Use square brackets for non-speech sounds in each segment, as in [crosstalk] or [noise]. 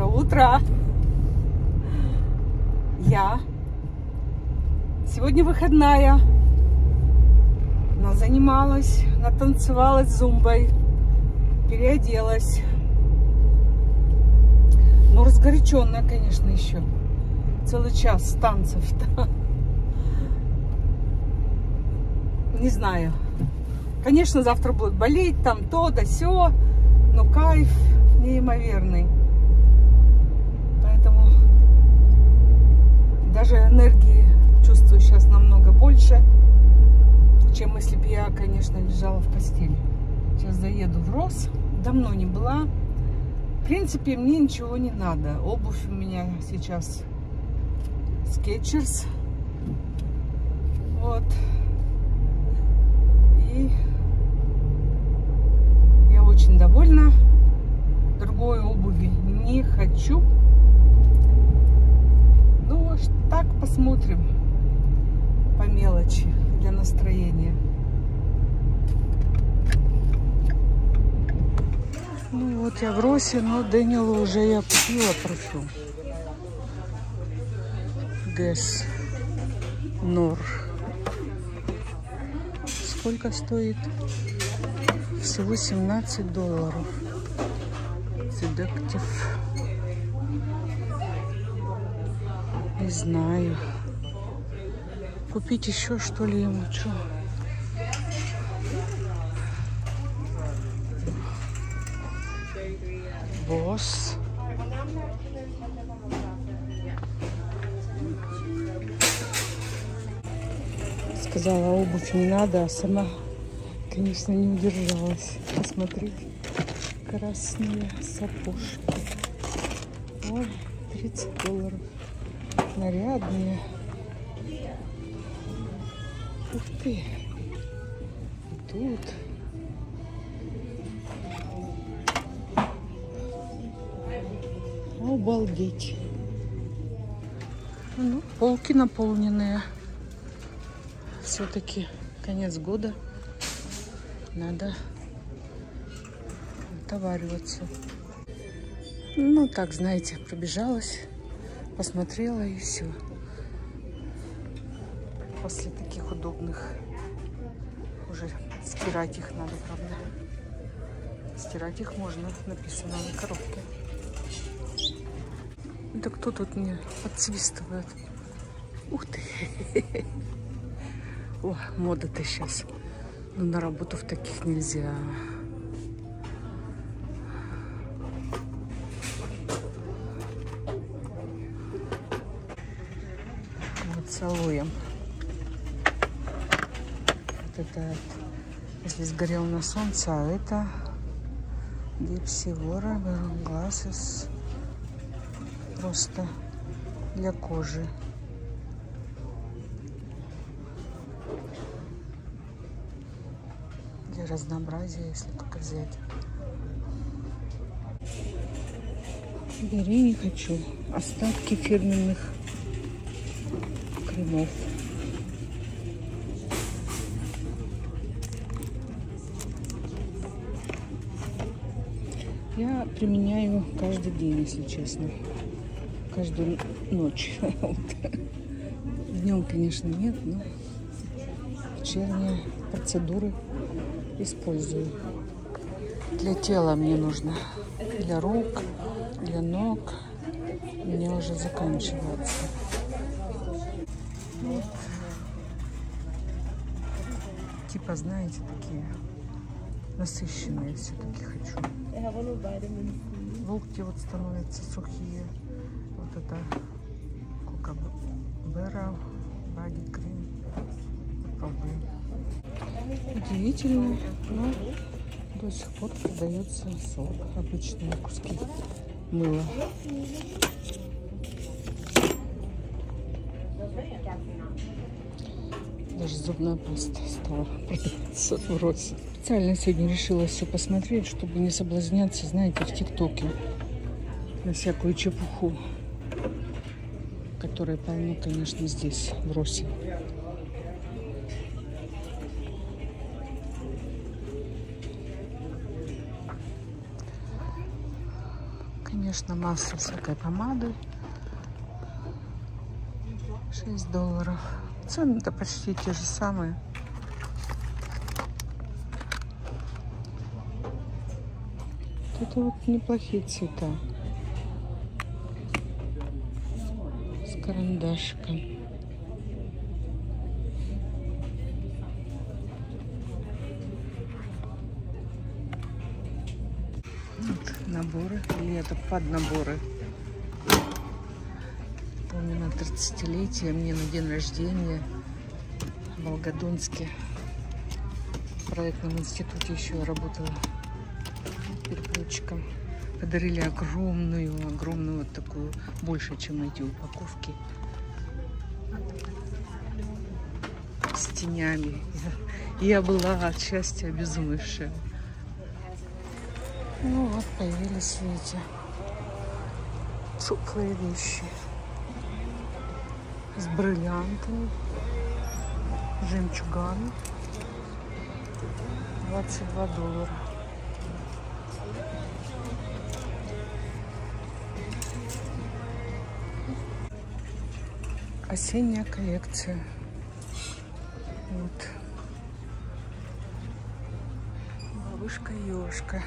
Доброе утро! Я сегодня выходная. Занималась, натанцевалась зумбой, переоделась. Ну, разгоряченная, конечно, еще. Целый час танцев-то. Не знаю. Конечно, завтра будет болеть, там то да сё, но кайф неимоверный. Даже энергии чувствую сейчас намного больше, чем если бы я, конечно, лежала в постели. Сейчас заеду в Рос. Давно не была. В принципе, мне ничего не надо. Обувь у меня сейчас Skechers. Вот. И я очень довольна. Другой обуви не хочу. Так посмотрим по мелочи для настроения. Ну вот я в Росе, но Дэниелу уже я купила парфюм. Гэс Нор. Сколько стоит? Всего 17 долларов. Седектив. Не знаю. Купить еще что ли ему? Что? Босс. Сказала, обувь не надо, а сама, конечно, не удержалась. Посмотреть красные сапожки. Ой, 30 долларов. Нарядные. Ух ты. Тут. Обалдеть. Ну, полки наполненные. Все-таки конец года. Надо отовариваться. Ну, так, знаете, пробежалась, посмотрела и все. После таких удобных уже стирать их надо, правда. Стирать их можно, написано на коробке. Да кто тут мне подсвистывает? Ух ты! [laughs] О, мода-то сейчас. Но на работу в таких нельзя. Это, если сгорел на солнце, а это гипсивора, глазес просто для кожи. Для разнообразия, если только взять. Бери не хочу. Остатки фирменных кремов. Я применяю каждый день, если честно каждую ночь. [laughs] Днем, конечно, нет, но вечерние процедуры использую. Для тела мне нужно, для рук, для ног. Мне уже заканчивается. Вот. Типа, знаете, такие насыщенные все-таки хочу. Локти вот становятся сухие вот это Кокабера Крем. Удивительно, но до сих пор продается 40 обычные куски мыла. Даже зубная паста стала продаваться в Росе. Специально сегодня решила все посмотреть, чтобы не соблазняться, знаете, в ТикТоке на всякую чепуху которые полно, конечно, здесь, в Росе. Конечно, масса всякой помады. 6 долларов. Цены-то почти те же самые. Это вот неплохие цвета. С карандашиком. Вот наборы, или это под наборы. Помню, на 30-летие мне на день рождения в Волгодонске в проектном институте еще работала переводчиком. Подарили огромную, огромную вот такую, больше, чем эти упаковки. С тенями. Я была от счастья обезумевшая. Ну вот, появились эти теплые вещи с бриллиантами, жемчугами. 22 доллара. Осенняя коллекция. Вот. Бабушка-ешка.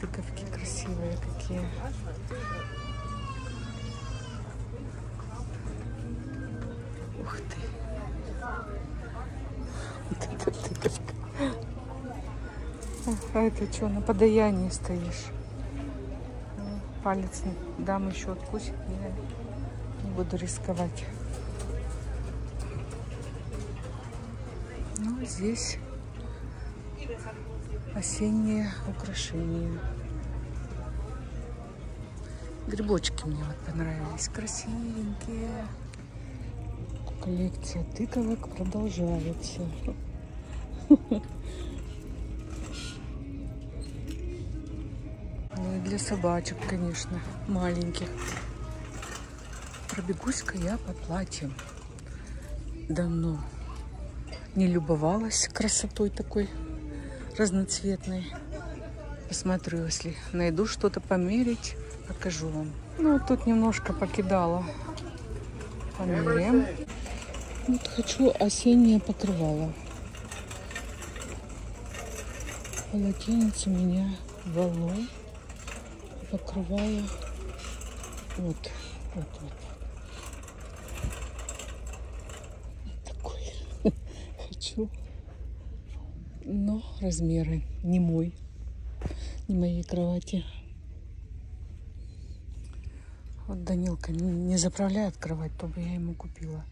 Тыковки красивые какие. Ух ты. Вот это тыковка. А это что, на подаянии стоишь? Палец дам еще откусить, я не буду рисковать. Ну, здесь осенние украшения. Грибочки мне вот понравились, красивенькие. Коллекция тыковок продолжается. [laughs] для собачек, конечно, маленьких. Пробегусь-ка я по платьям. Давно не любовалась красотой такой разноцветной. Посмотрю, если найду что-то померить, покажу вам. Ну, тут немножко покидала. Померяем. Вот хочу осеннее покрывало. Полотенец у меня волной покрывало вот, вот, вот. Такой [laughs] хочу. Но размеры не мой, не моей кровати. Вот Данилка не заправляет кровать, то бы я ему купила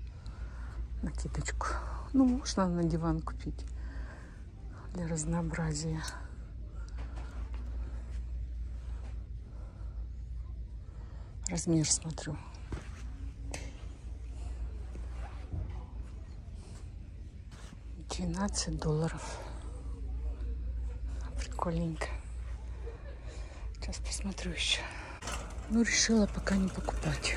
накидочку. Ну, можно на диван купить для разнообразия. Размер смотрю. Двенадцать долларов. Прикольненько. Сейчас посмотрю еще. Ну, решила пока не покупать.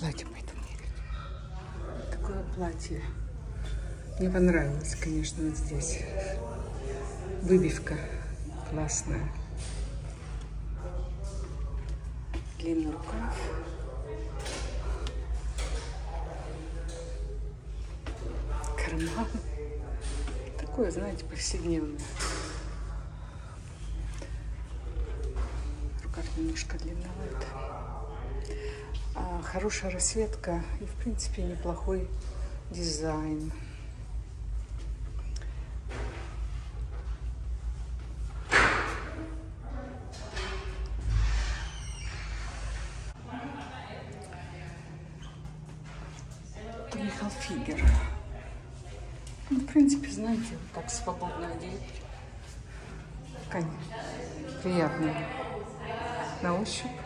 Платье пойду мерить. Такое платье. Мне понравилось, конечно, вот здесь. Выбивка классная. Длинный рукав. Карман. Такое, знаете, повседневное. Рукав немножко длинноват. А, хорошая расцветка и, в принципе, неплохой дизайн. Приехал фигер. Ну, в принципе, знаете, так свободно одеть. Ткань приятная на ощупь.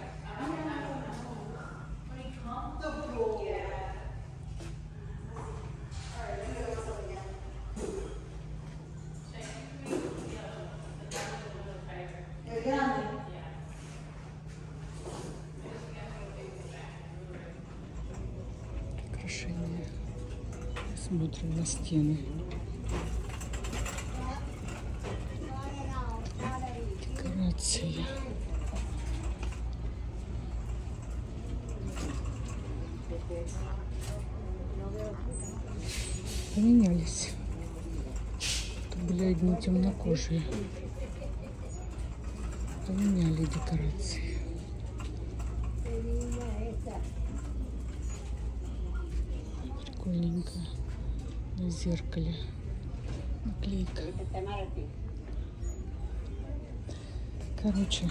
Смотрим на стены. Декорации. Поменялись. Это были одни темнокожие. Поменяли декорации. прикольненько. На зеркале. Наклейка. Короче,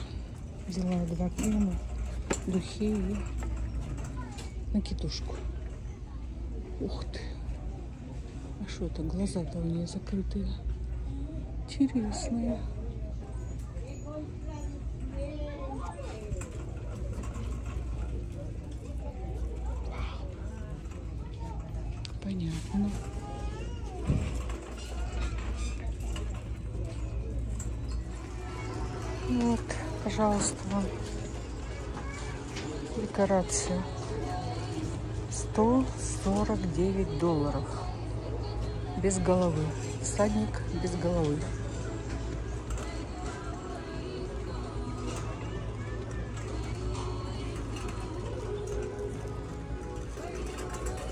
взяла два крема, духи и накидушку. Ух ты. А что это? Глаза-то у нее закрытые. Интересные. Понятно. Пожалуйста, вам декорация. 149 долларов. Без головы. Всадник без головы.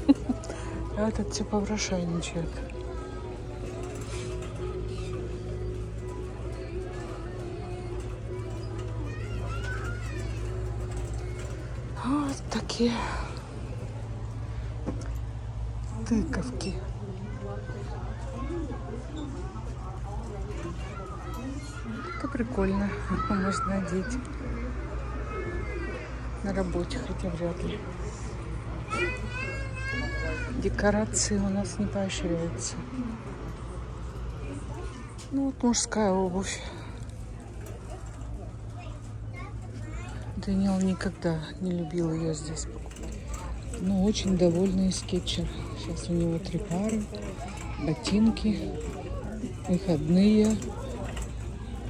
[laughs] Этот типа врошайничает. Такие тыковки. Это прикольно. [laughs] Можно одеть на работе, хотя вряд ли. Декорации у нас не поощряются. Ну вот мужская обувь. Даниэл никогда не любил ее здесь. Но очень довольный скетчер. Сейчас у него три пары. Ботинки. Выходные.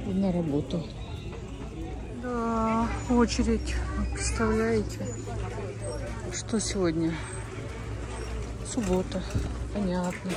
И на работу. Да, очередь. Представляете? Что сегодня? Суббота. Понятно.